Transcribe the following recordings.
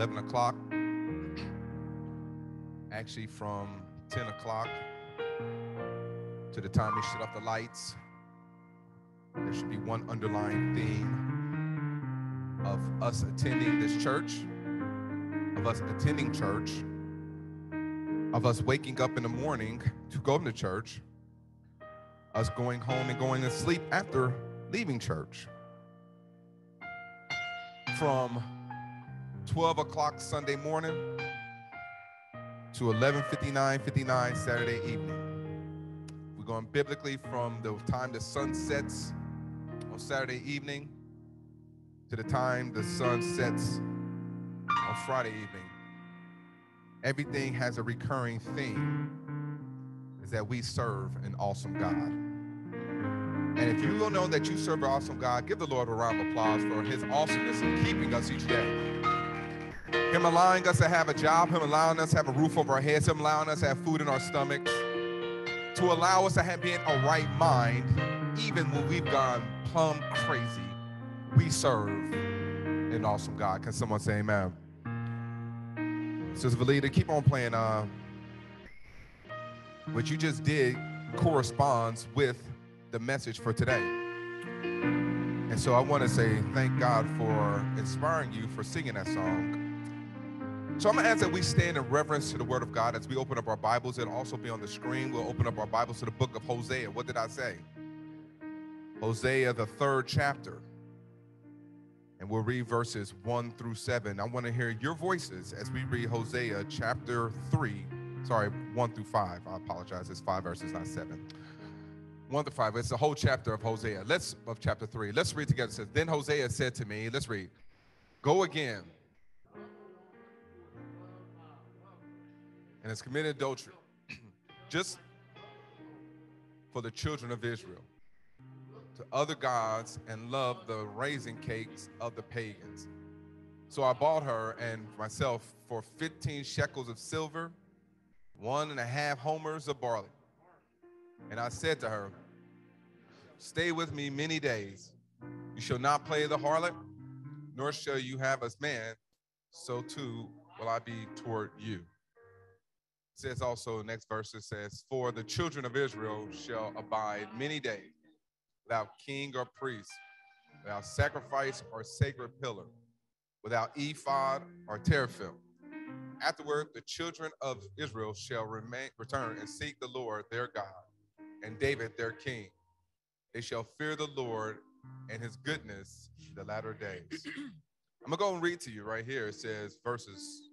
11 o'clock. Actually, from 10 o'clock to the time we shut off the lights, there should be one underlying theme of us attending this church, of us attending church, of us waking up in the morning to go to church, us going home and going to sleep after leaving church. From 12 o'clock Sunday morning to 11:59, 59 Saturday evening. We're going biblically from the time the sun sets on Saturday evening to the time the sun sets on Friday evening. Everything has a recurring theme is that we serve an awesome God. And if you will know that you serve an awesome God, give the Lord a round of applause for his awesomeness in keeping us each day. Him allowing us to have a job, Him allowing us to have a roof over our heads, Him allowing us to have food in our stomachs, to allow us to have be in a right mind, even when we've gone plumb crazy. We serve an awesome God. Can someone say amen? Sister Valida, keep on playing. Uh, what you just did corresponds with the message for today. And so I want to say thank God for inspiring you for singing that song. So I'm going to ask that we stand in reverence to the Word of God as we open up our Bibles. It'll also be on the screen. We'll open up our Bibles to the book of Hosea. What did I say? Hosea, the third chapter. And we'll read verses 1 through 7. I want to hear your voices as we read Hosea chapter 3. Sorry, 1 through 5. I apologize. It's five verses, not seven. 1 through 5. It's the whole chapter of Hosea. Let's of chapter 3. Let's read together. It says, Then Hosea said to me, let's read, Go again and has committed adultery just for the children of Israel to other gods and love the raisin cakes of the pagans. So I bought her and myself for 15 shekels of silver, one and a half homers of barley. And I said to her, Stay with me many days. You shall not play the harlot, nor shall you have a man, so too will I be toward you says also, next verse it says, For the children of Israel shall abide many days without king or priest, without sacrifice or sacred pillar, without ephod or teraphim. Afterward, the children of Israel shall remain, return and seek the Lord their God and David their king. They shall fear the Lord and his goodness the latter days. I'm going to go and read to you right here. It says verses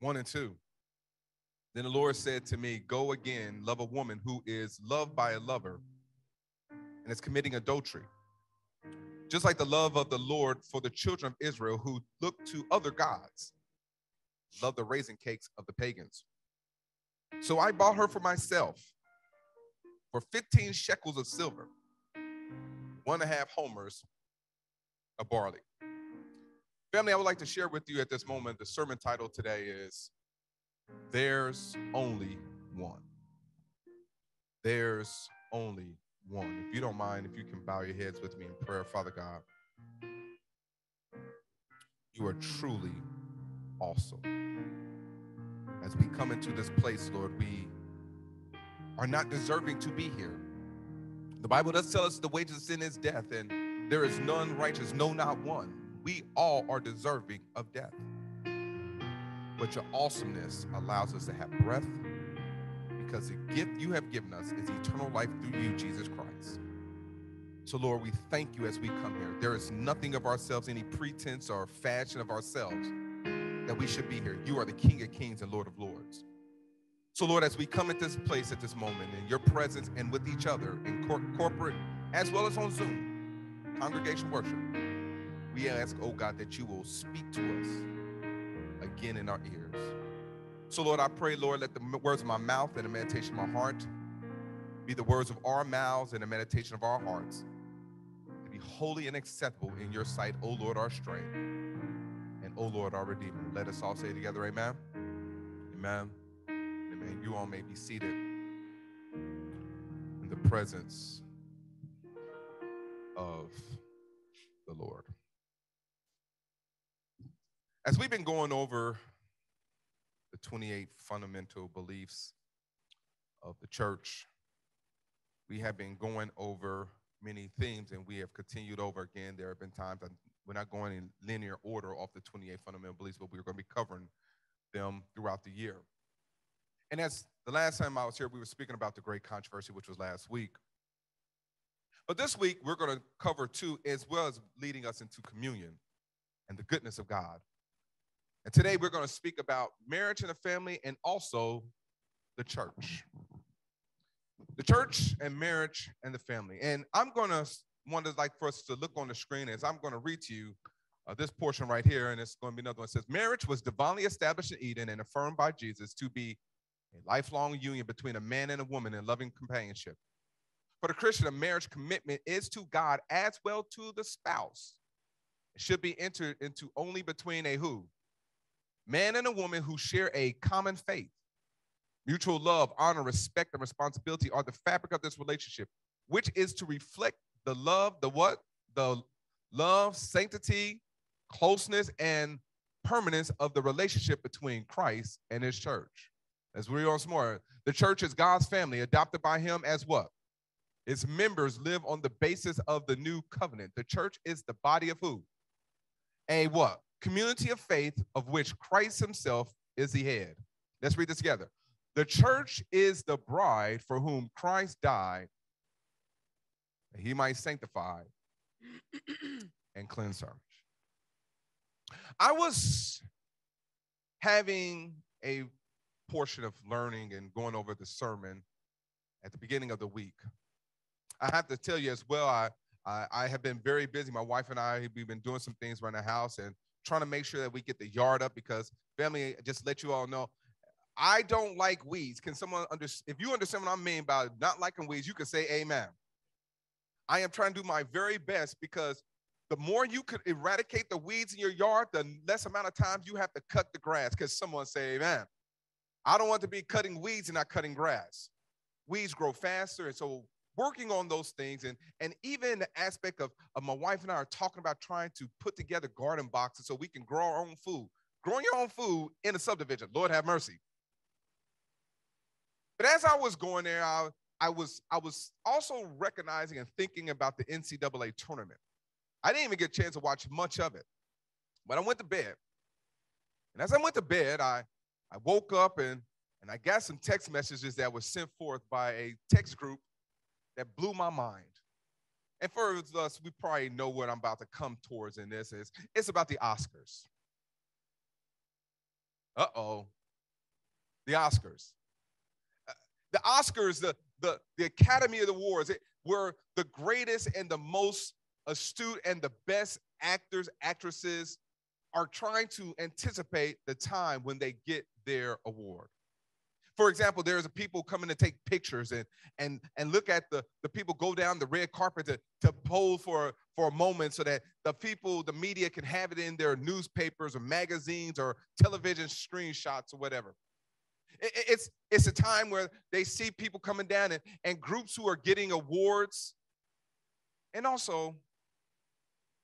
1 and 2. Then the Lord said to me, Go again, love a woman who is loved by a lover and is committing adultery. Just like the love of the Lord for the children of Israel who look to other gods, love the raisin cakes of the pagans. So I bought her for myself for 15 shekels of silver, one and a half homers of barley. Family, I would like to share with you at this moment the sermon title today is there's only one. There's only one. If you don't mind, if you can bow your heads with me in prayer, Father God, you are truly awesome. As we come into this place, Lord, we are not deserving to be here. The Bible does tell us the wages of sin is death, and there is none righteous, no, not one. We all are deserving of death. But your awesomeness allows us to have breath because the gift you have given us is eternal life through you, Jesus Christ. So, Lord, we thank you as we come here. There is nothing of ourselves, any pretense or fashion of ourselves that we should be here. You are the King of kings and Lord of lords. So, Lord, as we come at this place at this moment in your presence and with each other in cor- corporate as well as on Zoom, congregation worship, we ask, oh God, that you will speak to us again in our ears. So, Lord, I pray, Lord, let the words of my mouth and the meditation of my heart be the words of our mouths and the meditation of our hearts to be holy and acceptable in your sight, O Lord, our strength, and O Lord, our Redeemer. Let us all say together, Amen. Amen. Amen. You all may be seated in the presence of the Lord. As we've been going over the 28 fundamental beliefs of the church, we have been going over many themes and we have continued over again. There have been times we're not going in linear order off the 28 fundamental beliefs, but we're going to be covering them throughout the year. And as the last time I was here, we were speaking about the great controversy, which was last week. But this week, we're going to cover two, as well as leading us into communion and the goodness of God. And today, we're going to speak about marriage and the family and also the church. The church and marriage and the family. And I'm going to want to like for us to look on the screen as I'm going to read to you uh, this portion right here, and it's going to be another one. It says, Marriage was divinely established in Eden and affirmed by Jesus to be a lifelong union between a man and a woman in loving companionship. For the Christian, a marriage commitment is to God as well to the spouse. It should be entered into only between a who? Man and a woman who share a common faith. Mutual love, honor, respect, and responsibility are the fabric of this relationship, which is to reflect the love, the what? The love, sanctity, closeness, and permanence of the relationship between Christ and his church. As we once more, the church is God's family, adopted by him as what? Its members live on the basis of the new covenant. The church is the body of who? A what? Community of faith of which Christ himself is the head. Let's read this together. The church is the bride for whom Christ died that he might sanctify and cleanse her. I was having a portion of learning and going over the sermon at the beginning of the week. I have to tell you as well, I, I, I have been very busy. My wife and I, we've been doing some things around the house and trying to make sure that we get the yard up because family, just let you all know, I don't like weeds. Can someone understand? If you understand what I mean by not liking weeds, you can say amen. I am trying to do my very best because the more you could eradicate the weeds in your yard, the less amount of times you have to cut the grass. Because someone say, Amen. I don't want to be cutting weeds and not cutting grass. Weeds grow faster. And so working on those things and, and even the aspect of, of my wife and I are talking about trying to put together garden boxes so we can grow our own food. Growing your own food in a subdivision, Lord have mercy. But as I was going there, I, I was I was also recognizing and thinking about the NCAA tournament. I didn't even get a chance to watch much of it, but I went to bed. And as I went to bed, I I woke up and and I got some text messages that were sent forth by a text group that blew my mind. And for us, we probably know what I'm about to come towards in this is it's about the Oscars. Uh-oh. The Oscars. Uh, the Oscars, the, the, the Academy of the Awards were the greatest and the most astute and the best actors, actresses are trying to anticipate the time when they get their award. For example, there's people coming to take pictures and and and look at the, the people go down the red carpet to, to pose for, for a moment so that the people, the media can have it in their newspapers or magazines or television screenshots or whatever. It's, it's a time where they see people coming down and, and groups who are getting awards, and also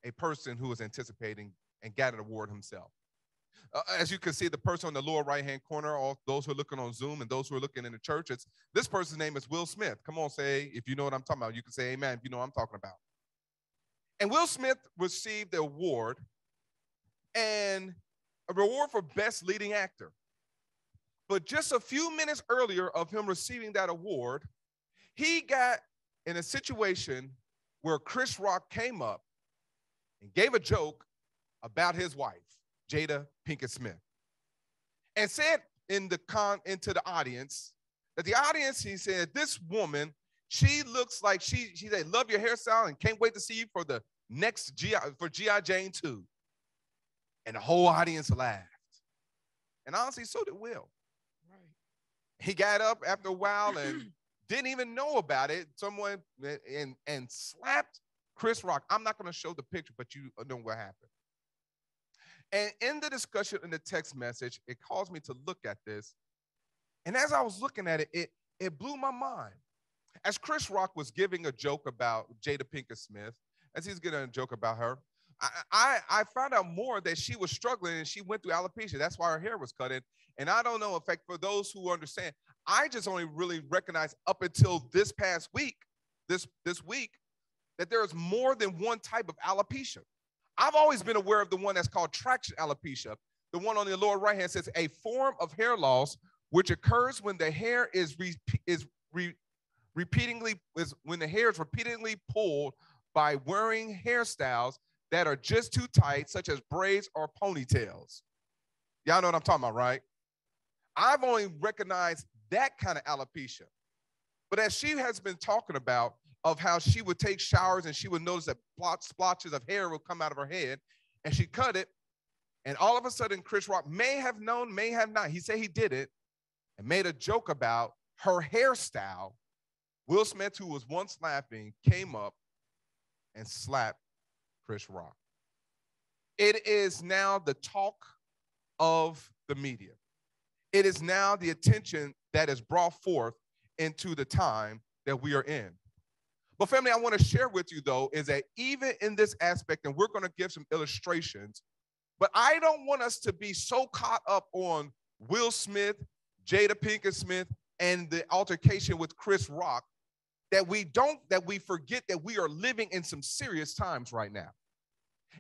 a person who is anticipating and got an award himself. Uh, as you can see, the person on the lower right hand corner, all those who are looking on Zoom and those who are looking in the church, it's this person's name is Will Smith. Come on, say if you know what I'm talking about. You can say amen if you know what I'm talking about. And Will Smith received the award and a reward for best leading actor. But just a few minutes earlier of him receiving that award, he got in a situation where Chris Rock came up and gave a joke about his wife, Jada Pinkett Smith, and said in the con into the audience that the audience, he said, this woman, she looks like she she said, love your hairstyle and can't wait to see you for the next GI for GI Jane 2. And the whole audience laughed. And honestly, so did Will. Right. He got up after a while and didn't even know about it. Someone and and slapped Chris Rock. I'm not going to show the picture, but you know what happened. And in the discussion in the text message, it caused me to look at this. And as I was looking at it, it, it blew my mind. As Chris Rock was giving a joke about Jada Pinkett Smith, as he's getting a joke about her, I, I, I found out more that she was struggling and she went through alopecia. That's why her hair was cut in. And I don't know, in fact, for those who understand, I just only really recognized up until this past week, this, this week, that there is more than one type of alopecia. I've always been aware of the one that's called traction alopecia. The one on the lower right hand says a form of hair loss which occurs when the hair is re, is re, repeatedly is when the hair is repeatedly pulled by wearing hairstyles that are just too tight, such as braids or ponytails. Y'all know what I'm talking about, right? I've only recognized that kind of alopecia. But as she has been talking about, of how she would take showers and she would notice that blot splotches of hair would come out of her head, and she cut it. And all of a sudden, Chris Rock may have known, may have not. He said he did it and made a joke about her hairstyle. Will Smith, who was once laughing, came up and slapped Chris Rock. It is now the talk of the media. It is now the attention that is brought forth into the time that we are in. But, family, I want to share with you, though, is that even in this aspect, and we're going to give some illustrations, but I don't want us to be so caught up on Will Smith, Jada Pinkett Smith, and the altercation with Chris Rock that we don't, that we forget that we are living in some serious times right now.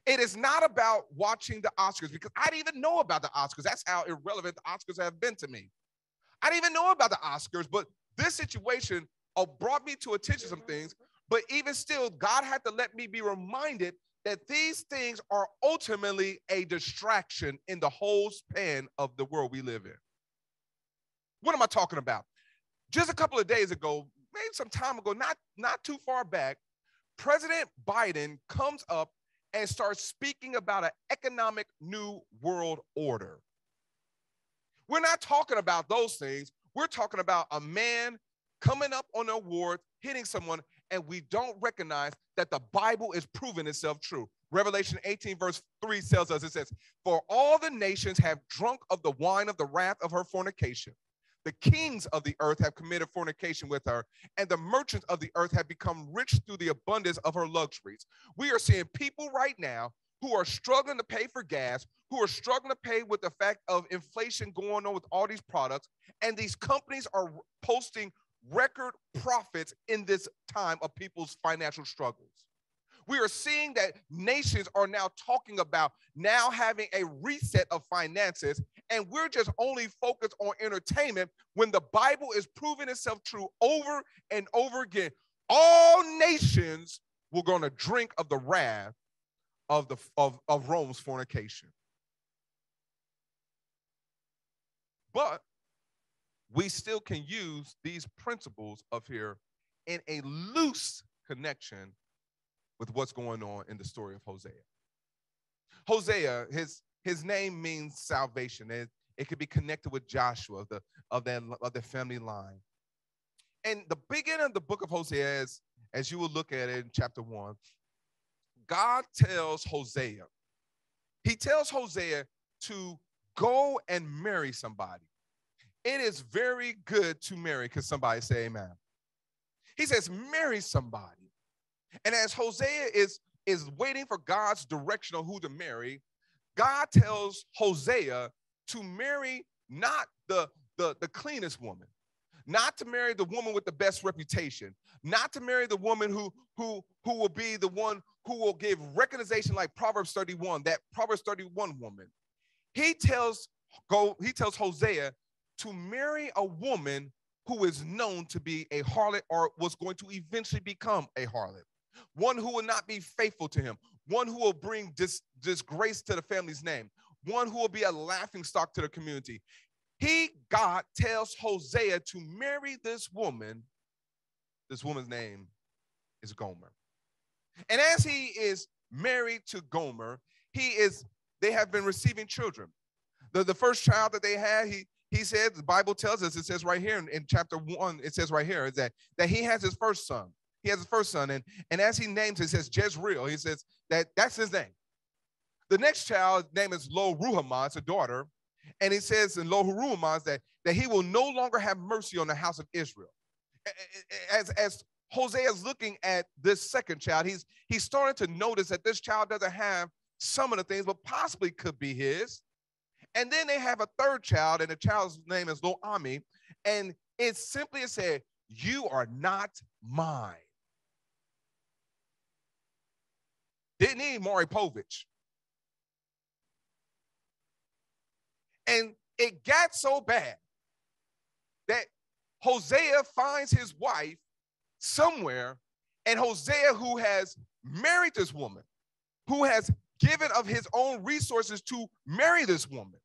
It is not about watching the Oscars because I didn't even know about the Oscars. That's how irrelevant the Oscars have been to me. I didn't even know about the Oscars, but this situation uh, brought me to attention some things. But even still, God had to let me be reminded that these things are ultimately a distraction in the whole span of the world we live in. What am I talking about? Just a couple of days ago, maybe some time ago, not, not too far back, President Biden comes up and starts speaking about an economic new world order. We're not talking about those things. We're talking about a man coming up on an award, hitting someone, and we don't recognize that the Bible is proving itself true. Revelation 18, verse 3 tells us it says, For all the nations have drunk of the wine of the wrath of her fornication. The kings of the earth have committed fornication with her, and the merchants of the earth have become rich through the abundance of her luxuries. We are seeing people right now who are struggling to pay for gas, who are struggling to pay with the fact of inflation going on with all these products, and these companies are posting record profits in this time of people's financial struggles. We are seeing that nations are now talking about now having a reset of finances, and we're just only focused on entertainment when the Bible is proving itself true over and over again. All nations were going to drink of the wrath of the of, of Rome's fornication. But we still can use these principles of here in a loose connection with what's going on in the story of Hosea. Hosea, his, his name means salvation. It, it could be connected with Joshua of the, of, that, of the family line. And the beginning of the book of Hosea is, as you will look at it in chapter one, God tells Hosea, he tells Hosea to go and marry somebody it is very good to marry. Because somebody say amen? He says, marry somebody. And as Hosea is, is waiting for God's direction on who to marry, God tells Hosea to marry not the, the, the cleanest woman, not to marry the woman with the best reputation, not to marry the woman who who who will be the one who will give recognition like Proverbs 31, that Proverbs 31 woman. He tells go he tells Hosea to marry a woman who is known to be a harlot or was going to eventually become a harlot, one who will not be faithful to him, one who will bring dis- disgrace to the family's name, one who will be a laughing stock to the community. He, God, tells Hosea to marry this woman. This woman's name is Gomer. And as he is married to Gomer, he is, they have been receiving children. The, the first child that they had, he, he said, the Bible tells us, it says right here in, in chapter one, it says right here, is that, that he has his first son. He has his first son. And, and as he names it, says Jezreel. He says that that's his name. The next child's name is Lo Ruhamah, it's a daughter. And he says in Lo Ruhamah that, that he will no longer have mercy on the house of Israel. As, as Hosea is looking at this second child. He's he's starting to notice that this child doesn't have some of the things, but possibly could be his. And then they have a third child, and the child's name is Lo Ammi. And it simply said, You are not mine. Didn't need Maury Povich. And it got so bad that Hosea finds his wife somewhere, and Hosea, who has married this woman, who has given of his own resources to marry this woman,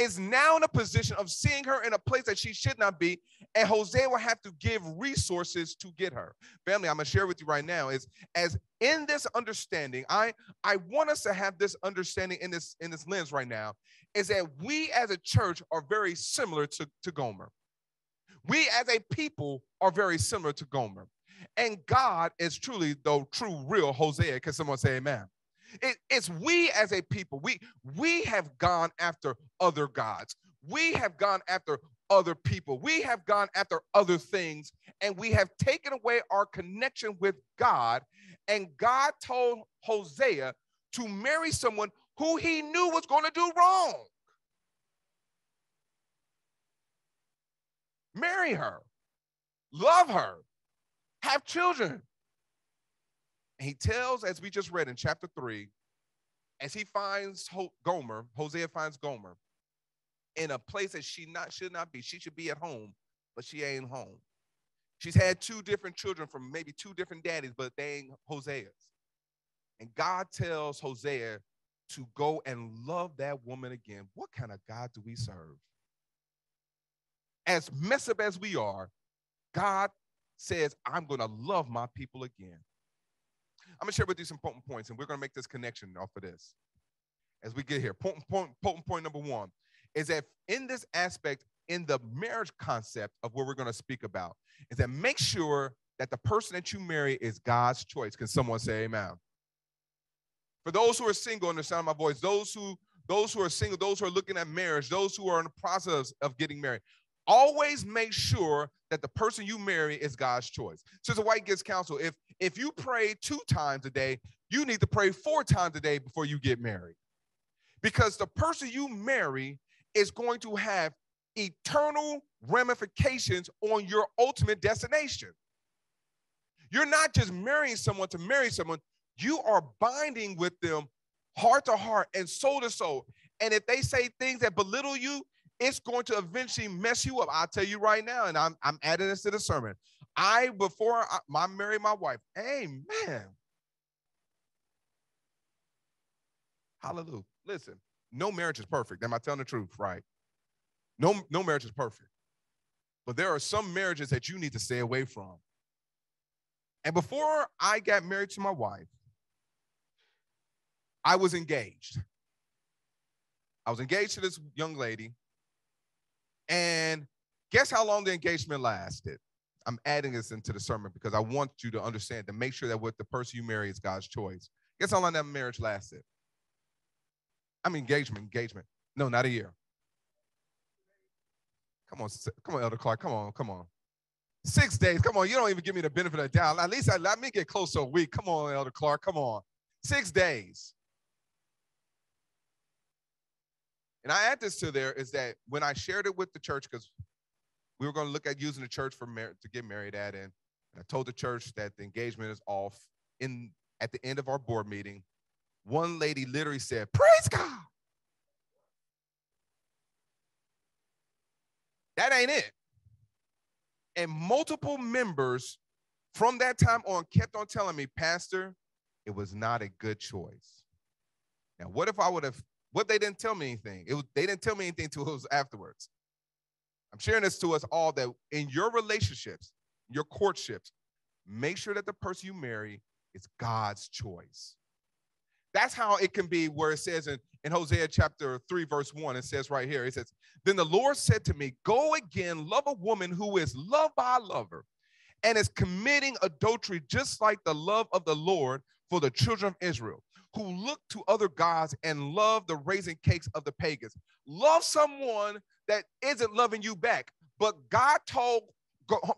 is now in a position of seeing her in a place that she should not be, and Hosea will have to give resources to get her. Family, I'm gonna share with you right now is as in this understanding, I I want us to have this understanding in this in this lens right now, is that we as a church are very similar to, to Gomer. We as a people are very similar to Gomer. And God is truly the true, real Hosea. Can someone say amen? It, it's we as a people. We we have gone after other gods. We have gone after other people. We have gone after other things, and we have taken away our connection with God. And God told Hosea to marry someone who he knew was going to do wrong. Marry her, love her, have children. He tells, as we just read in chapter three, as he finds Gomer, Hosea finds Gomer in a place that she not should not be. She should be at home, but she ain't home. She's had two different children from maybe two different daddies, but they ain't Hosea's. And God tells Hosea to go and love that woman again. What kind of God do we serve? as messed up as we are, God says, I'm going to love my people again. I'm to share with you some potent points, and we're to make this connection off of this as we get here. Potent point, potent point number one is that in this aspect, in the marriage concept of what we're to speak about, is that make sure that the person that you marry is God's choice. Can someone say amen? For those who are single, understand my voice, those who those who are single, those who are looking at marriage, those who are in the process of getting married, always make sure that the person you marry is God's choice. Sister White gives counsel. If if you pray two times a day, you need to pray four times a day before you get married. Because the person you marry is going to have eternal ramifications on your ultimate destination. You're not just marrying someone to marry someone, you are binding with them heart to heart and soul to soul. And if they say things that belittle you, it's going to eventually mess you up. I'll tell you right now, and I'm, I'm adding this to the sermon. I, before I, I married my wife, amen. Hallelujah. Listen, no marriage is perfect. Am I telling the truth? Right. No, no marriage is perfect. But there are some marriages that you need to stay away from. And before I got married to my wife, I was engaged. I was engaged to this young lady. And guess how long the engagement lasted? I'm adding this into the sermon because I want you to understand to make sure that with the person you marry is God's choice. Guess how long that marriage lasted? I mean, engagement, engagement. No, not a year. Come on, come on, Elder Clark. Come on, come on. Six days. Come on, you don't even give me the benefit of the doubt. At least I, let me get close to a week. Come on, Elder Clark. Come on. Six days. And I add this to there is that when I shared it with the church, because we were going to look at using the church for mar- to get married at, and I told the church that the engagement is off. In at the end of our board meeting, one lady literally said, "Praise God." That ain't it. And multiple members from that time on kept on telling me, Pastor, it was not a good choice. Now, what if I would have what they didn't tell me anything. It was, they didn't tell me anything until was afterwards. I'm sharing this to us all that in your relationships, your courtships, make sure that the person you marry is God's choice. That's how it can be where it says in, in Hosea chapter 3, verse 1, it says right here, it says, Then the Lord said to me, Go again, love a woman who is loved by a lover and is committing adultery just like the love of the Lord for the children of Israel who look to other gods and love the raisin cakes of the pagans. Love someone that isn't loving you back. But God told,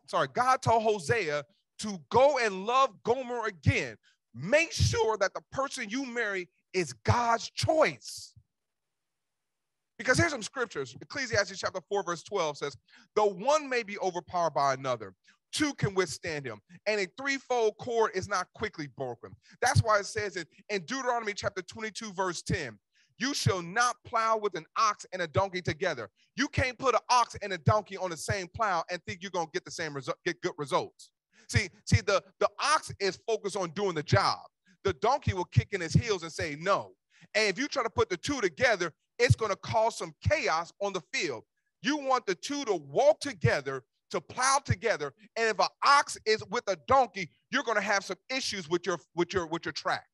sorry, God told Hosea to go and love Gomer again, make sure that the person you marry is God's choice. Because here's some scriptures. Ecclesiastes chapter 4, verse 12 says, Though one may be overpowered by another, two can withstand him. And a threefold cord is not quickly broken. That's why it says it in Deuteronomy chapter 22, verse 10, you shall not plow with an ox and a donkey together. You can't put an ox and a donkey on the same plow and think you're gonna get the same result, get good results. See, see, the, the ox is focused on doing the job. The donkey will kick in his heels and say no. And if you try to put the two together, it's going to cause some chaos on the field. You want the two to walk together, to plow together. And if an ox is with a donkey, you're going to have some issues with your with your with your track.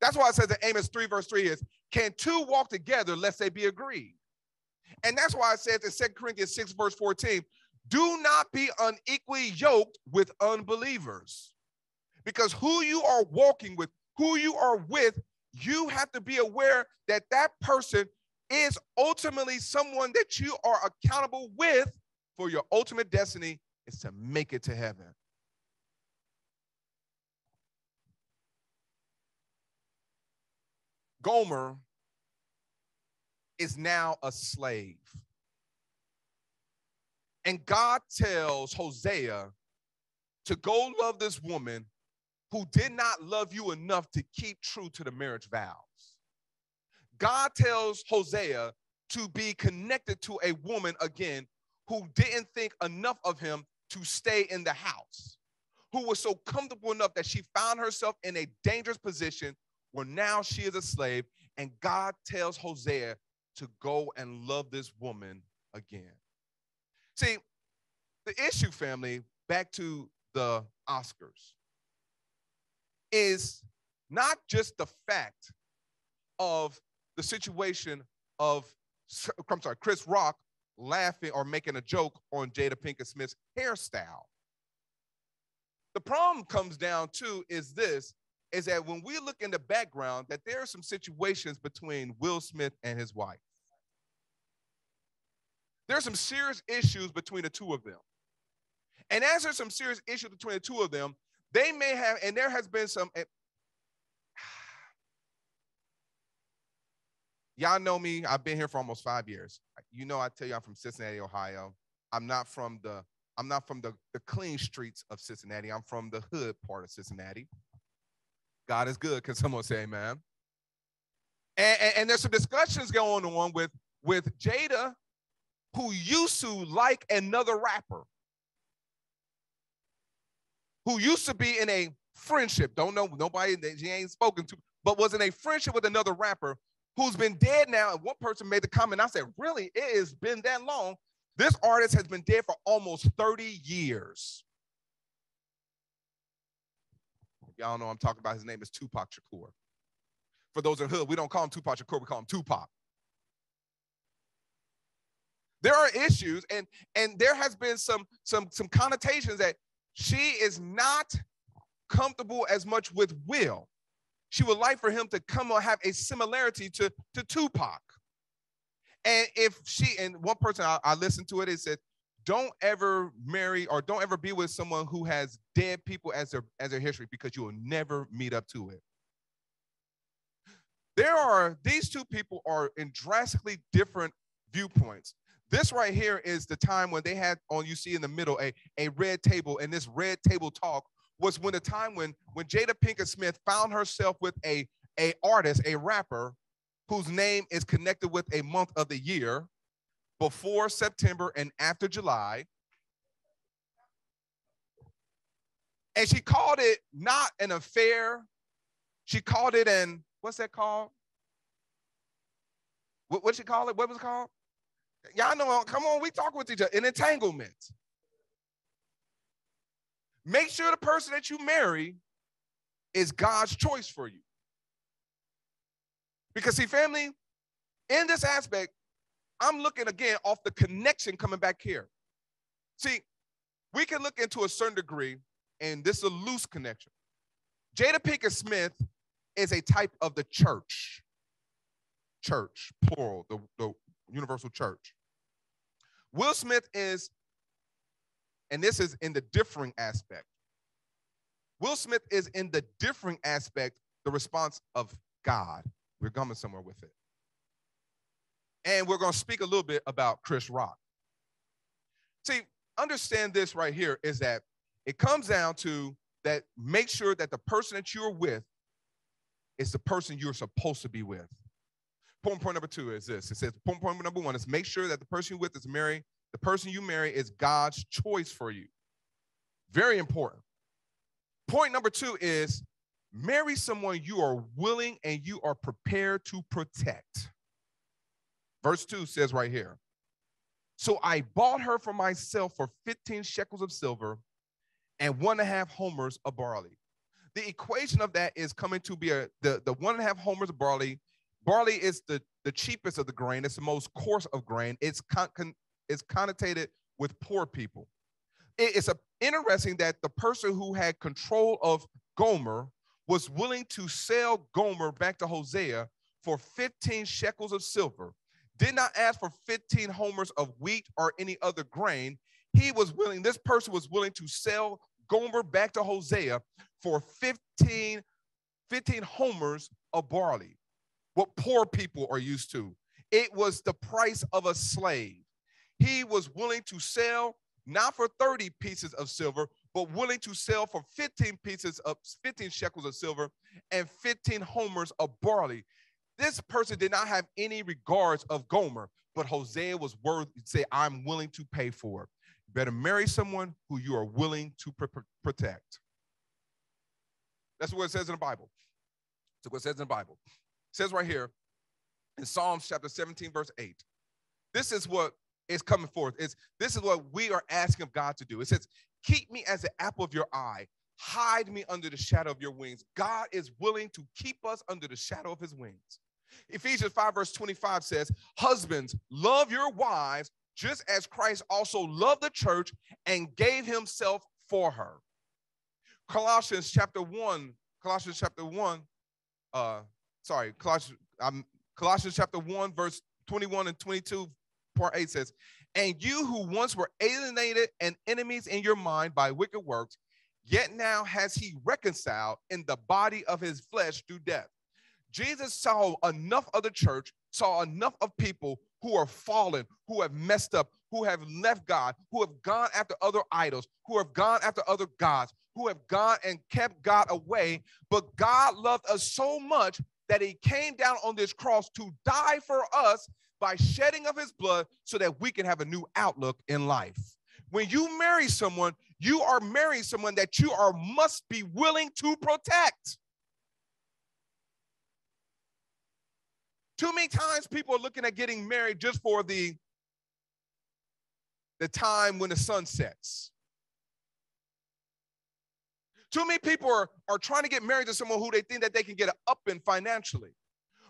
That's why it says in Amos 3, verse 3 is, can two walk together lest they be agreed? And that's why it says in 2 Corinthians 6, verse 14, do not be unequally yoked with unbelievers. Because who you are walking with, who you are with, you have to be aware that that person is ultimately someone that you are accountable with for your ultimate destiny is to make it to heaven. Gomer is now a slave. And God tells Hosea to go love this woman who did not love you enough to keep true to the marriage vows. God tells Hosea to be connected to a woman again who didn't think enough of him to stay in the house, who was so comfortable enough that she found herself in a dangerous position where now she is a slave. And God tells Hosea to go and love this woman again. See, the issue, family, back to the Oscars is not just the fact of the situation of, I'm sorry, Chris Rock laughing or making a joke on Jada Pinkett Smith's hairstyle. The problem comes down to is this is that when we look in the background that there are some situations between Will Smith and his wife. There's some serious issues between the two of them. And as there's some serious issues between the two of them, they may have, and there has been some. Eh, y'all know me. I've been here for almost five years. You know, I tell you, I'm from Cincinnati, Ohio. I'm not from the I'm not from the, the clean streets of Cincinnati. I'm from the hood part of Cincinnati. God is good. Can someone say amen? And, and, and, there's some discussions going on with, with Jada, who used to like another rapper who used to be in a friendship, don't know nobody that she ain't spoken to, but was in a friendship with another rapper who's been dead now. And one person made the comment, I said, Really? It has been that long? This artist has been dead for almost 30 years. Y'all know I'm talking about his name is Tupac Shakur. For those in hood, we don't call him Tupac Shakur, we call him Tupac. There are issues, and and there has been some some some connotations that she is not comfortable as much with Will. She would like for him to come or have a similarity to, to Tupac. And if she, and one person I, I listened to it, it said, don't ever marry or don't ever be with someone who has dead people as their as their history because you will never meet up to it. There are these two people are in drastically different viewpoints. This right here is the time when they had on you see in the middle a, a red table, and this red table talk was when the time when when Jada Pinkett Smith found herself with a, a artist, a rapper, whose name is connected with a month of the year before September and after July. And she called it not an affair. She called it an, what's that called? What, what'd she call it? What was it called? Y'all know, come on, we talk with each other. An entanglement. Make sure the person that you marry is God's choice for you. Because, see, family, in this aspect, I'm looking again off the connection coming back here. See, we can look into a certain degree, and this is a loose connection. Jada Pinkett Smith is a type of the church. Church, plural, the, the universal church. Will Smith is and this is in the differing aspect. Will Smith is in the differing aspect, the response of God. We're coming somewhere with it. And we're going to speak a little bit about Chris Rock. See, understand this right here is that it comes down to that make sure that the person that you're with is the person you're supposed to be with. Point, point number two is this it says, point, point number one is make sure that the person you're with is married. The person you marry is God's choice for you. Very important. Point number two is marry someone you are willing and you are prepared to protect. Verse 2 says right here So I bought her for myself for 15 shekels of silver and one and a half homers of barley. The equation of that is coming to be a the, the one and a half homers of barley. Barley is the, the cheapest of the grain, it's the most coarse of grain. It's con, con, it's connotated with poor people. It, it's a, interesting that the person who had control of Gomer was willing to sell Gomer back to Hosea for 15 shekels of silver did not ask for 15 homers of wheat or any other grain. He was willing, this person was willing to sell Gomer back to Hosea for 15, 15 homers of barley, what poor people are used to. It was the price of a slave. He was willing to sell not for 30 pieces of silver, but willing to sell for 15 pieces of 15 shekels of silver and 15 homers of barley. This person did not have any regards of Gomer, but Hosea was worth say, I'm willing to pay for it. You better marry someone who you are willing to pr- pr- protect. That's what it says in the Bible. That's what it says in the Bible. It says right here in Psalms chapter 17, verse 8. This is what is coming forth. It's this is what we are asking of God to do. It says, Keep me as the apple of your eye. Hide me under the shadow of your wings. God is willing to keep us under the shadow of his wings. Ephesians 5, verse 25 says, Husbands, love your wives just as Christ also loved the church and gave himself for her. Colossians chapter 1, Colossians chapter 1, uh, sorry, Colossians, um, Colossians chapter 1, verse 21 and 22, part 8 says, And you who once were alienated and enemies in your mind by wicked works, yet now has he reconciled in the body of his flesh through death Jesus saw enough of the church, saw enough of people who are fallen, who have messed up, who have left God, who have gone after other idols, who have gone after other gods, who have gone and kept God away. But God loved us so much that he came down on this cross to die for us by shedding of his blood so that we can have a new outlook in life. When you marry someone, you are marrying someone that you are must be willing to protect. Too many times people are looking at getting married just for the, the time when the sun sets. Too many people are, are trying to get married to someone who they think that they can get up in financially.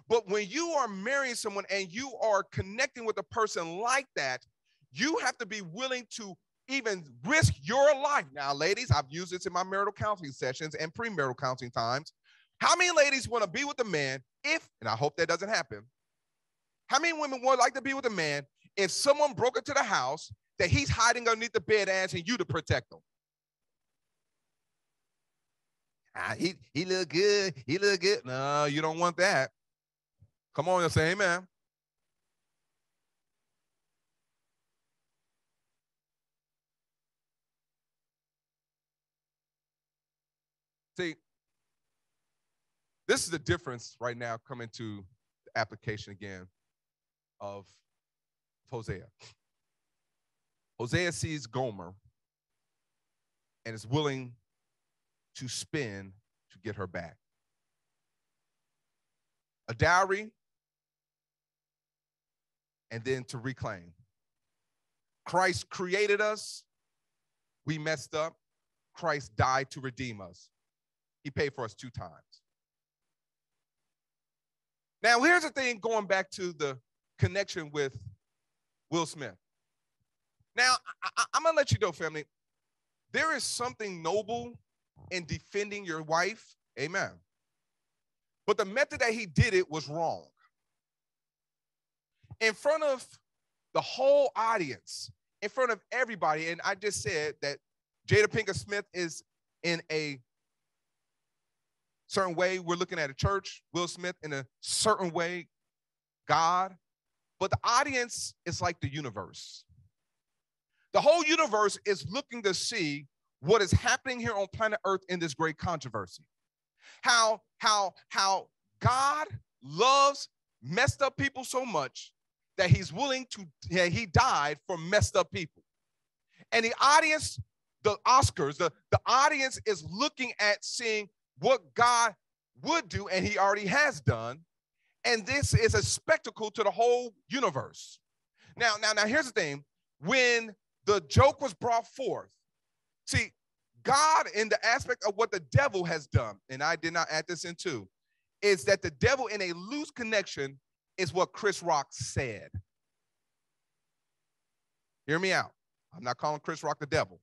But when you are marrying someone and you are connecting with a person like that, you have to be willing to even risk your life. Now, ladies, I've used this in my marital counseling sessions and premarital counseling times. How many ladies want to be with a man if, and I hope that doesn't happen, how many women would like to be with a man if someone broke into the house that he's hiding underneath the bed asking you to protect them? Ah, he, he look good. He look good. No, you don't want that. Come on, say amen. See, this is the difference right now coming to the application again of Hosea. Hosea sees Gomer and is willing to spend to get her back. A dowry and then to reclaim. Christ created us. We messed up. Christ died to redeem us. He paid for us two times. Now, here's the thing going back to the connection with Will Smith. Now, I, am to let you know, family, there is something noble in defending your wife. Amen. But the method that he did it was wrong. In front of the whole audience, in front of everybody. And I just said that Jada Pinkett Smith is in a certain way. We're looking at a church, Will Smith in a certain way, God. But the audience is like the universe. The whole universe is looking to see what is happening here on planet Earth in this great controversy. How, how, how God loves messed up people so much that he's willing to, yeah, he died for messed up people. And the audience, the Oscars, the, the audience is looking at seeing what God would do, and he already has done. And this is a spectacle to the whole universe. Now, now, now, here's the thing. When the joke was brought forth, see, God, in the aspect of what the devil has done, and I did not add this into, is that the devil in a loose connection is what Chris Rock said. Hear me out. I'm not calling Chris Rock the devil.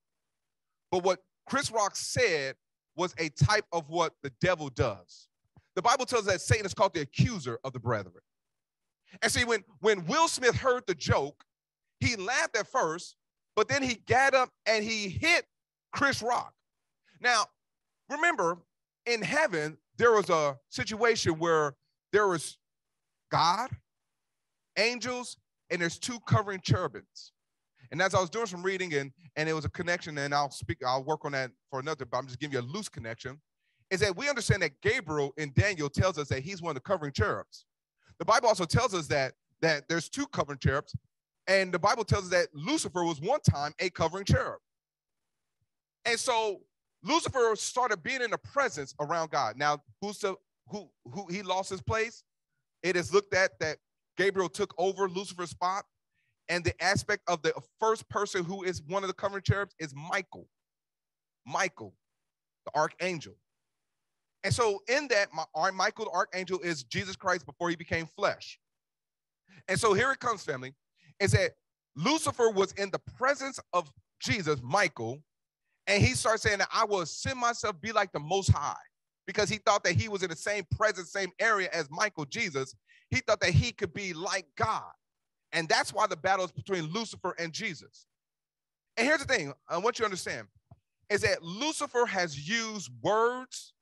But what Chris Rock said was a type of what the devil does. The Bible tells us that Satan is called the accuser of the brethren. And see, when, when Will Smith heard the joke, he laughed at first, but then he got up and he hit Chris Rock. Now, remember, in heaven, there was a situation where there was God, angels, and there's two covering cherubims. And as I was doing some reading and, and it was a connection, and I'll speak, I'll work on that for another, but I'm just giving you a loose connection, is that we understand that Gabriel in Daniel tells us that he's one of the covering cherubs. The Bible also tells us that, that there's two covering cherubs, and the Bible tells us that Lucifer was one time a covering cherub. And so Lucifer started being in the presence around God. Now, who's the who who he lost his place? It is looked at that Gabriel took over Lucifer's spot, and the aspect of the first person who is one of the covering cherubs is Michael. Michael, the archangel. And so, in that, my, Michael, the archangel, is Jesus Christ before he became flesh. And so, here it comes, family, is that Lucifer was in the presence of Jesus, Michael, and he starts saying that I will send myself, be like the Most High, because he thought that he was in the same presence, same area as Michael, Jesus. He thought that he could be like God. And that's why the battle is between Lucifer and Jesus. And here's the thing I want you to understand is that Lucifer has used words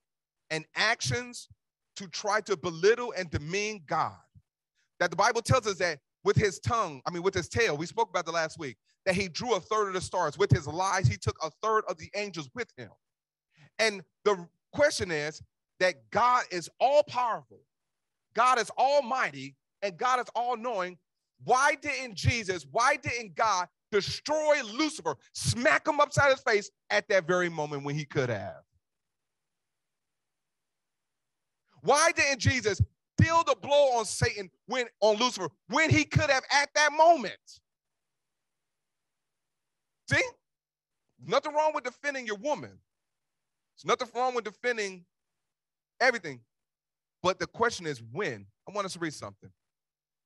and actions to try to belittle and demean God. That the Bible tells us that with his tongue, I mean, with his tail, we spoke about the last week, that he drew a third of the stars. With his lies, he took a third of the angels with him. And the question is that God is all powerful, God is almighty, and God is all knowing. Why didn't Jesus, why didn't God destroy Lucifer, smack him upside his face at that very moment when he could have? Why didn't Jesus deal the blow on Satan when on Lucifer when he could have at that moment? See? Nothing wrong with defending your woman. There's nothing wrong with defending everything. But the question is when. I want us to read something.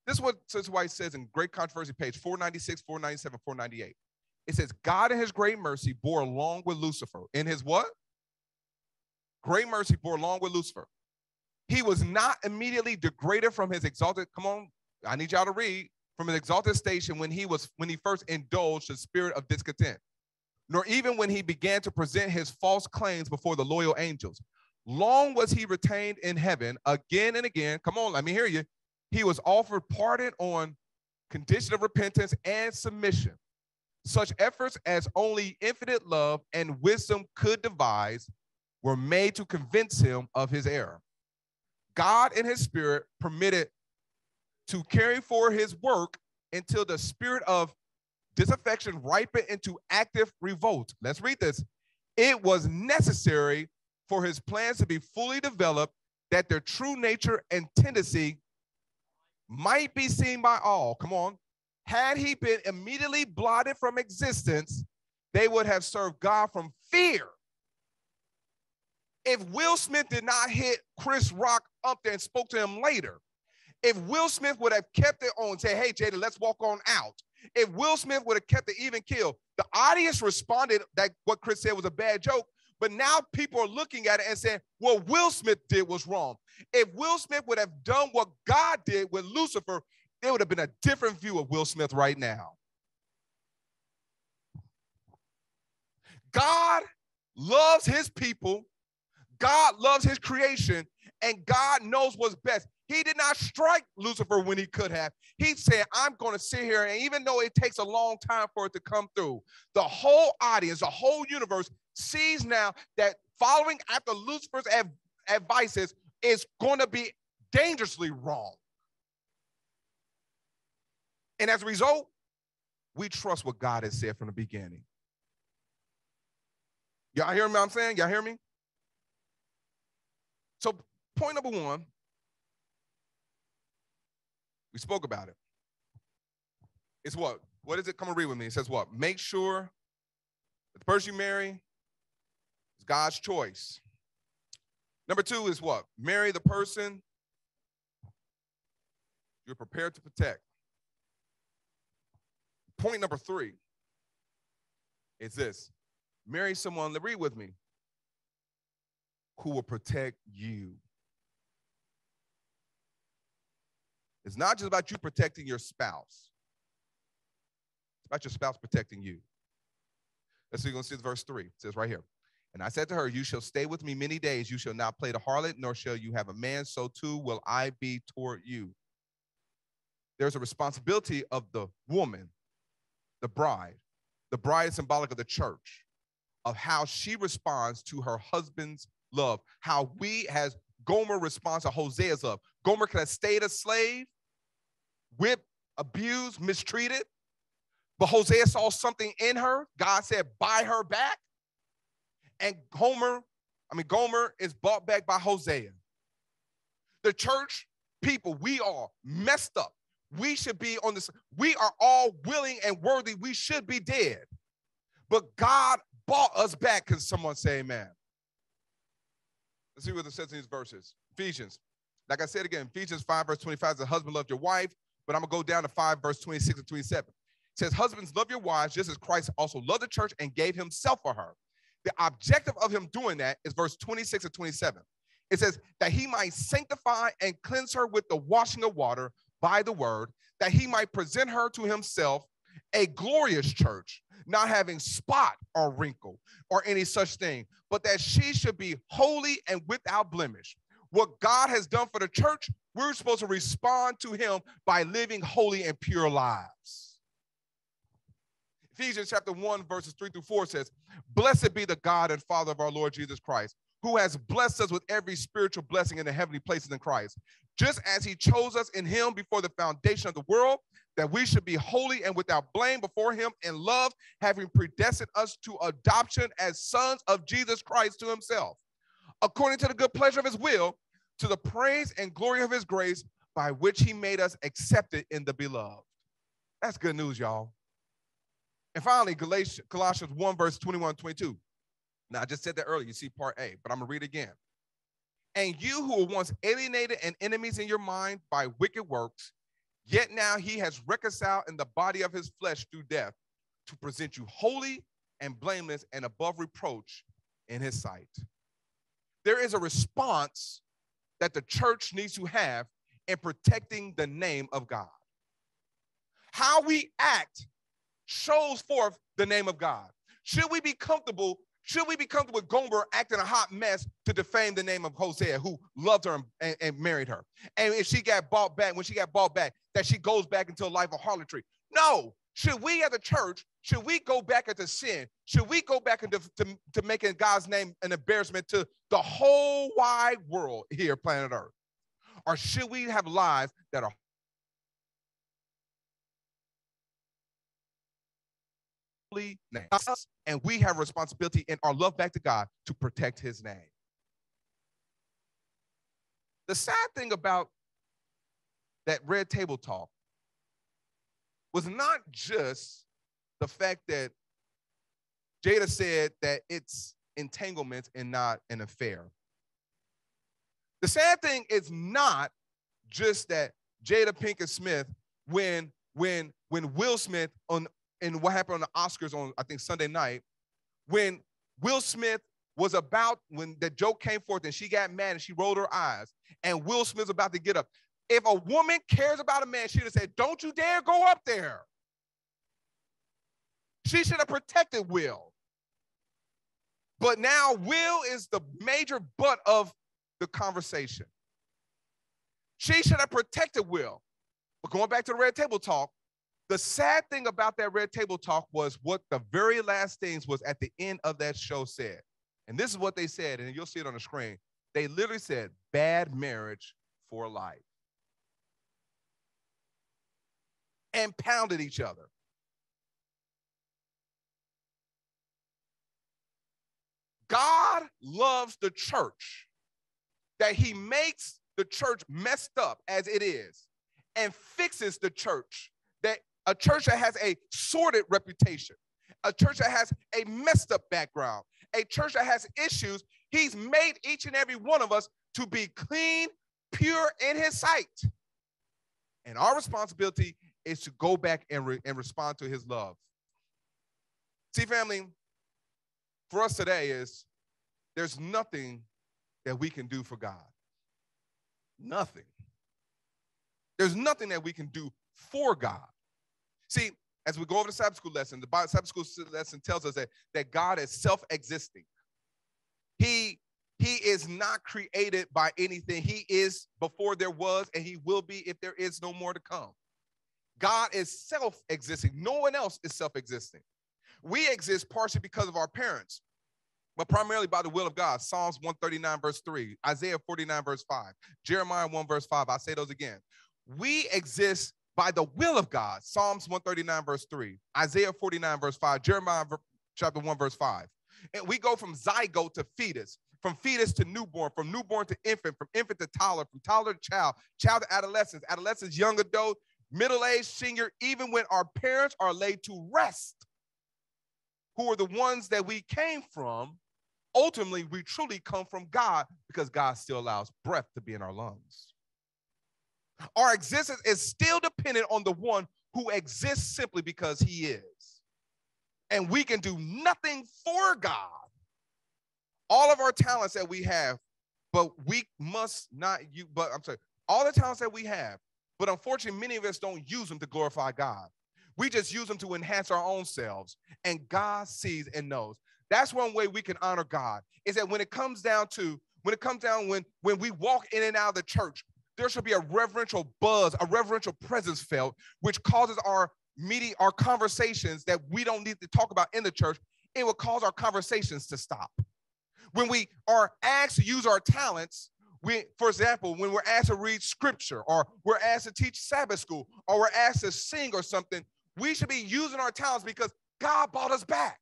This is what Sister White says in Great Controversy, page 496, 497, 498. It says, God in his great mercy bore along with Lucifer. In his what? Great mercy bore along with Lucifer. He was not immediately degraded from his exalted. Come on, I need y'all to read from his exalted station when he was when he first indulged the spirit of discontent, nor even when he began to present his false claims before the loyal angels. Long was he retained in heaven again and again. Come on, let me hear you. He was offered pardon on condition of repentance and submission. Such efforts as only infinite love and wisdom could devise were made to convince him of his error. God in his spirit permitted to carry forward his work until the spirit of disaffection ripened into active revolt. Let's read this. It was necessary for his plans to be fully developed that their true nature and tendency might be seen by all. Come on. Had he been immediately blotted from existence, they would have served God from fear. If Will Smith did not hit Chris Rock up there and spoke to him later, if Will Smith would have kept it on, say, hey, Jada, let's walk on out. If Will Smith would have kept the even kill, the audience responded that what Chris said was a bad joke. But now people are looking at it and saying, well, Will Smith did was wrong. If Will Smith would have done what God did with Lucifer, there would have been a different view of Will Smith right now. God loves his people, God loves his creation, and God knows what's best. He did not strike Lucifer when he could have. He said, I'm going to sit here, and even though it takes a long time for it to come through, the whole audience, the whole universe sees now that following after Lucifer's av- advices is going to be dangerously wrong. And as a result, we trust what God has said from the beginning. Y'all hear me? I'm saying, y'all hear me? So, point number one, we spoke about it. It's what? What is it? Come and read with me. It says what? Make sure the person you marry is God's choice. Number two is what? Marry the person you're prepared to protect. Point number three is this marry someone, read with me, who will protect you. It's not just about you protecting your spouse. It's about your spouse protecting you. Let's see, you're going to see the verse 3. It says right here. And I said to her, You shall stay with me many days. You shall not play the harlot, nor shall you have a man. So too will I be toward you. There's a responsibility of the woman, the bride. The bride is symbolic of the church, of how she responds to her husband's love, how we, as Gomer responds to Hosea's love. Gomer could have stayed a slave, whipped, abused, mistreated, but Hosea saw something in her. God said, buy her back. And Homer, I mean, Gomer is bought back by Hosea. The church people, we are messed up. We should be on this. We are all willing and worthy. We should be dead. But God bought us back. Can someone say amen? Let's see what it says in these verses. Ephesians. Like I said again, Ephesians 5, verse 25 the husband loved your wife, but I'm gonna go down to 5, verse 26 and 27. It says, Husbands, love your wives, just as Christ also loved the church and gave himself for her. The objective of him doing that is verse 26 and 27. It says, that he might sanctify and cleanse her with the washing of water by the word, that he might present her to himself a glorious church, not having spot or wrinkle or any such thing, but that she should be holy and without blemish. What God has done for the church, we're supposed to respond to him by living holy and pure lives. Ephesians chapter 1, verses 3 through 4 says, Blessed be the God and Father of our Lord Jesus Christ, who has blessed us with every spiritual blessing in the heavenly places in Christ, just as he chose us in him before the foundation of the world, that we should be holy and without blame before him in love, having predestined us to adoption as sons of Jesus Christ to himself, according to the good pleasure of his will, to the praise and glory of his grace, by which he made us accepted in the beloved. That's good news, y'all. And finally, Galatians, Colossians 1, verse 21 22. Now, I just said that earlier. You see part A, but I'm going to read again. And you who were once alienated and enemies in your mind by wicked works, Yet now he has reconciled in the body of his flesh through death to present you holy and blameless and above reproach in his sight. There is a response that the church needs to have in protecting the name of God. How we act shows forth the name of God. Should we be comfortable should we be comfortable with Gomer acting a hot mess to defame the name of Hosea, who loved her and, and, married her? And if she got bought back, when she got bought back, that she goes back into a life of harlotry? No. Should we as a church, should we go back into sin? Should we go back into to, to making God's name an embarrassment to the whole wide world here, planet Earth? Or should we have lives that are holy name. And we have responsibility in our love back to God to protect his name. The sad thing about that red table talk was not just the fact that Jada said that it's entanglement and not an affair. The sad thing is not just that Jada Pinkett Smith, when when when Will Smith on and what happened on the Oscars on, I think, Sunday night, when Will Smith was about, when the joke came forth and she got mad and she rolled her eyes, and Will Smith's about to get up. If a woman cares about a man, she'd have said, Don't you dare go up there. She should have protected Will. But now Will is the major butt of the conversation. She should have protected Will. But going back to the red table talk, the sad thing about that red table talk was what the very last things was at the end of that show said. And this is what they said, and you'll see it on the screen. They literally said, bad marriage for life. And pounded each other. God loves the church, that he makes the church messed up as it is and fixes the church, that a church that has a sordid reputation, a church that has a messed up background, a church that has issues, he's made each and every one of us to be clean, pure in his sight. And our responsibility is to go back and, re- and respond to his love. See, family, for us today is there's nothing that we can do for God. Nothing. There's nothing that we can do for God. See, as we go over the Sabbath school lesson, the Sabbath school lesson tells us that, that God is self-existing. He, he is not created by anything. He is before there was, and he will be if there is no more to come. God is self-existing. No one else is self-existing. We exist partially because of our parents, but primarily by the will of God. Psalms 139, verse 3, Isaiah 49, verse 5, Jeremiah 1, verse 5. I say those again. We exist by the will of God. Psalms 139, verse 3, Isaiah 49, verse 5, Jeremiah chapter 1, verse 5. And we go from zygote to fetus, from fetus to newborn, from newborn to infant, from infant to toddler, from toddler to child, child to adolescence, adolescence, young adult, middle age, senior, even when our parents are laid to rest, who are the ones that we came from, ultimately we truly come from God because God still allows breath to be in our lungs. Our existence is still dependent on the one who exists simply because he is. And we can do nothing for God. All of our talents that we have, but we must not you but I'm sorry, all the talents that we have, but unfortunately many of us don't use them to glorify God. We just use them to enhance our own selves. And God sees and knows. That's one way we can honor God. Is that when it comes down to when it comes down when when we walk in and out of the church, there should be a reverential buzz, a reverential presence felt, which causes our meeting, our conversations that we don't need to talk about in the church. It will cause our conversations to stop. When we are asked to use our talents, we, for example, when we're asked to read scripture or we're asked to teach Sabbath school or we're asked to sing or something, we should be using our talents because God bought us back.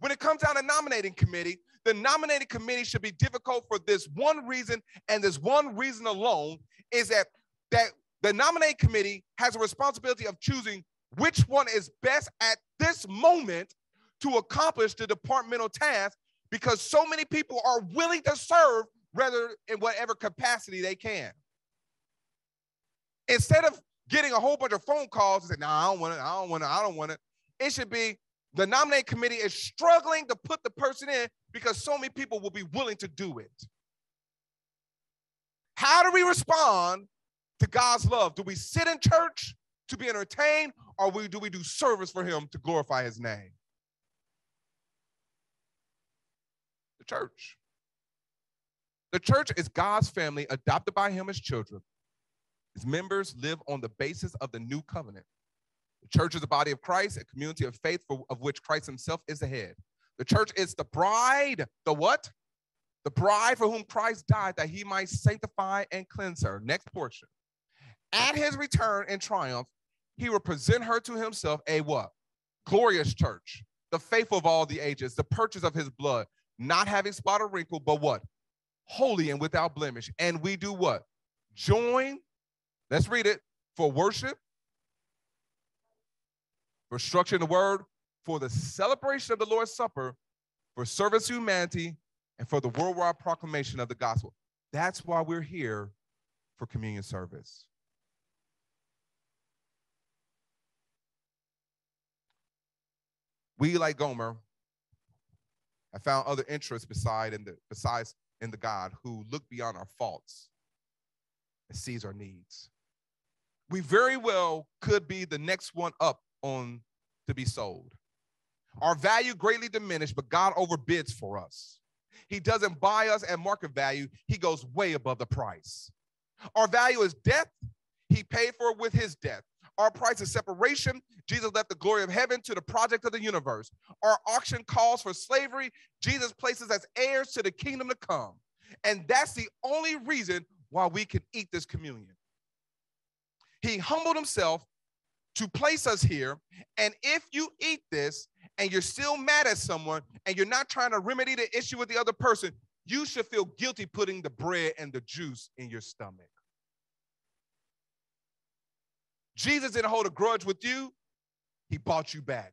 When it comes down to nominating committee, the nominating committee should be difficult for this one reason and this one reason alone is that that the nominating committee has a responsibility of choosing which one is best at this moment to accomplish the departmental task because so many people are willing to serve rather in whatever capacity they can. Instead of getting a whole bunch of phone calls and say, no, nah, I don't want it, I don't want it, I don't want it. It should be the nominating committee is struggling to put the person in because so many people will be willing to do it. How do we respond to God's love? Do we sit in church to be entertained or do we do service for Him to glorify His name? The church. The church is God's family adopted by Him as children. Its members live on the basis of the new covenant. The church is the body of Christ, a community of faith for, of which Christ himself is the head. The church is the bride. The what? The bride for whom Christ died that he might sanctify and cleanse her. Next portion. At his return in triumph, he will present her to himself a what? Glorious church, the faithful of all the ages, the purchase of his blood, not having spot or wrinkle, but what? Holy and without blemish. And we do what? Join, let's read it, for worship, for structuring the word, for the celebration of the Lord's Supper, for service to humanity, and for the worldwide proclamation of the gospel. That's why we're here for communion service. We, like Gomer, have found other interests beside in the, besides in the God who look beyond our faults and sees our needs. We very well could be the next one up on to be sold. Our value greatly diminished, but God overbids for us. He doesn't buy us at market value, He goes way above the price. Our value is death. He paid for it with His death. Our price is separation. Jesus left the glory of heaven to the project of the universe. Our auction calls for slavery. Jesus places as heirs to the kingdom to come. And that's the only reason why we can eat this communion. He humbled himself to place us here. And if you eat this and you're still mad at someone and you're not trying to remedy the issue with the other person, you should feel guilty putting the bread and the juice in your stomach. Jesus didn't hold a grudge with you, he bought you back.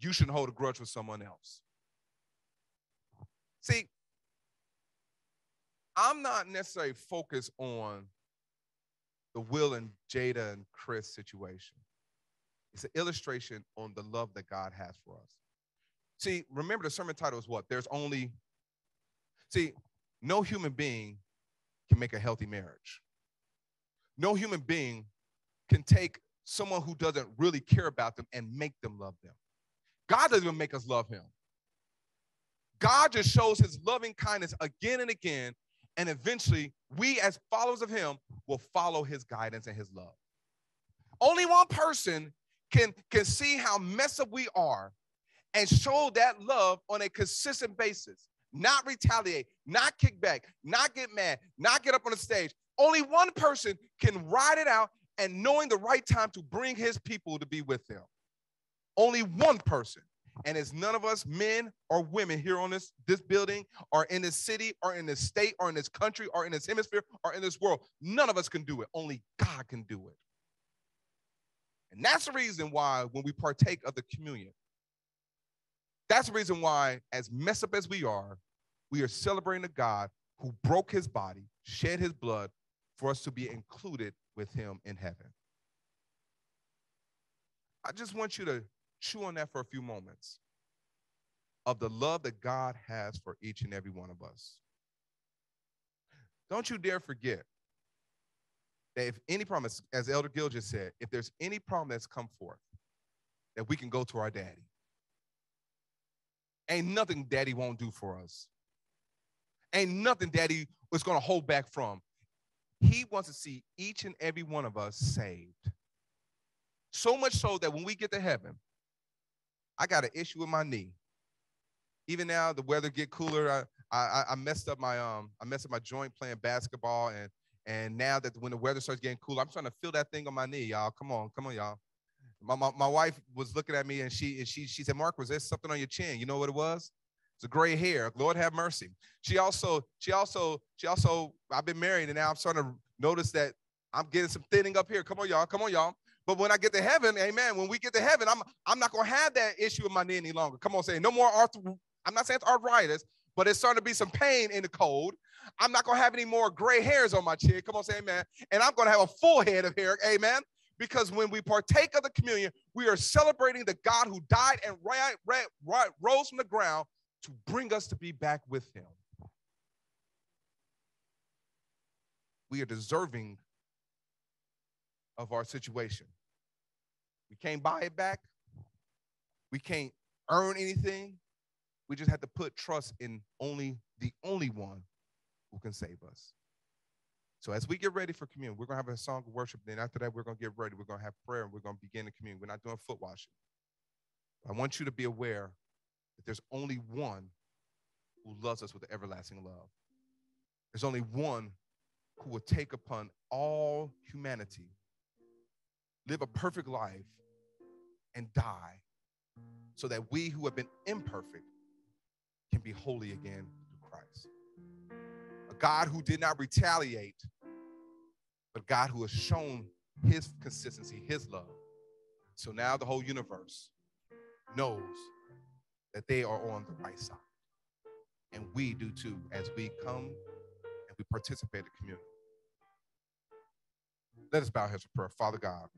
You shouldn't hold a grudge with someone else. See, I'm not necessarily focused on the Will and Jada and Chris situation. It's an illustration on the love that God has for us. See, remember the sermon title is what? There's only, see, no human being can make a healthy marriage. No human being can take someone who doesn't really care about them and make them love them. God doesn't even make us love him. God just shows his loving kindness again and again. And eventually, we as followers of him will follow his guidance and his love. Only one person can, can see how messed up we are and show that love on a consistent basis, not retaliate, not kick back, not get mad, not get up on the stage. Only one person can ride it out and knowing the right time to bring his people to be with them. Only one person. And it's none of us, men or women here on this, this building, or in this city, or in this state, or in this country, or in this hemisphere, or in this world. None of us can do it. Only God can do it. And that's the reason why when we partake of the communion, that's the reason why, as messed up as we are, we are celebrating a God who broke his body, shed his blood for us to be included with him in heaven. I just want you to chew on that for a few moments of the love that God has for each and every one of us. Don't you dare forget that if any promise, as Elder Gil just said, if there's any problem that's come forth, that we can go to our daddy. Ain't nothing daddy won't do for us. Ain't nothing daddy was going to hold back from. He wants to see each and every one of us saved. So much so that when we get to heaven, I got an issue with my knee. Even now, the weather get cooler. I, I, I messed up my um I messed up my joint playing basketball, and and now that when the weather starts getting cooler, I'm trying to feel that thing on my knee, y'all. Come on, come on, y'all. My, my, my wife was looking at me and she and she she said, Mark, was there something on your chin? You know what it was? It's a gray hair. Lord have mercy. She also, she also, she also, I've been married and now I'm starting to notice that I'm getting some thinning up here. Come on, y'all. Come on, y'all. But when I get to heaven, amen. When we get to heaven, I'm I'm not gonna have that issue with my knee any longer. Come on, say no more arth. I'm not saying it's arthritis, but it's starting to be some pain in the cold. I'm not gonna have any more gray hairs on my chin. Come on, say amen. And I'm gonna have a full head of hair, amen. Because when we partake of the communion, we are celebrating the God who died and right, right, right, rose from the ground to bring us to be back with him. We are deserving of our situation. We can't buy it back. We can't earn anything. We just have to put trust in only the only one who can save us. So as we get ready for communion, we're gonna have a song of worship. Then after that, we're gonna get ready. We're gonna have prayer and we're gonna begin the communion. We're not doing foot washing. I want you to be aware that there's only one who loves us with everlasting love. There's only one who will take upon all humanity, live a perfect life, and die so that we who have been imperfect can be holy again through Christ. A God who did not retaliate, but God who has shown his consistency, his love. So now the whole universe knows that they are on the right side. And we do too as we come and we participate in community. Let us bow heads for prayer. Father God,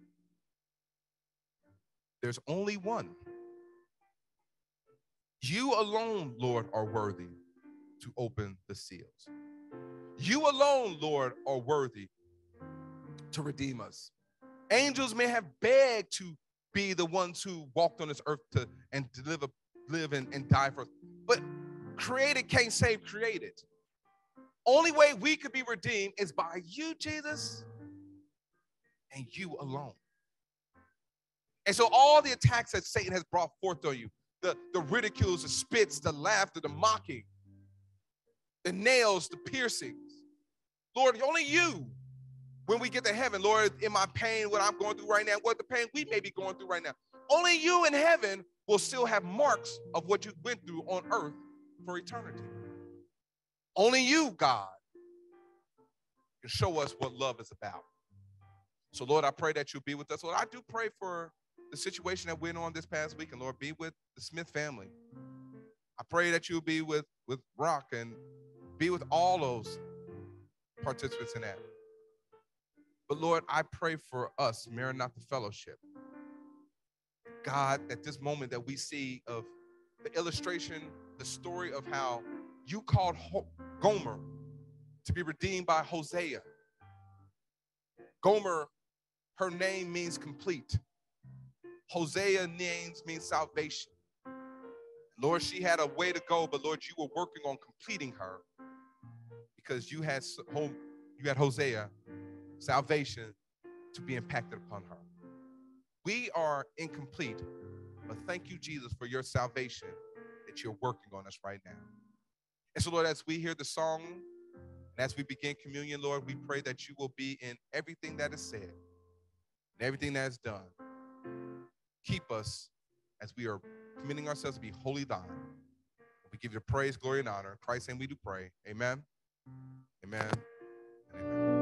there's only one. You alone, Lord, are worthy to open the seals. You alone, Lord, are worthy to redeem us. Angels may have begged to be the ones who walked on this earth to and to live, live and, and die for us. But created can't save created. Only way we could be redeemed is by you, Jesus, and you alone. And so all the attacks that Satan has brought forth on you, the, the ridicules, the spits, the laughter, the mocking, the nails, the piercings, Lord, only you, when we get to heaven, Lord, in my pain, what I'm going through right now, what the pain we may be going through right now, only you in heaven will still have marks of what you went through on earth for eternity. Only you, God, can show us what love is about. So, Lord, I pray that you'll be with us. Lord, I do pray for the situation that went on this past week, and Lord, be with the Smith family. I pray that you'll be with, with Rock and be with all those participants in that. But Lord, I pray for us, Maranatha Fellowship. God, at this moment that we see of the illustration, the story of how you called Gomer to be redeemed by Hosea. Gomer, her name means complete. Hosea names means salvation. Lord, she had a way to go, but Lord, you were working on completing her because you had home, you had Hosea, salvation to be impacted upon her. We are incomplete, but thank you, Jesus, for your salvation that you're working on us right now. And so, Lord, as we hear the song and as we begin communion, Lord, we pray that you will be in everything that is said and everything that is done. Keep us as we are committing ourselves to be holy thine. We give you praise, glory, and honor. In Christ's name we do pray. Amen. Amen. amen.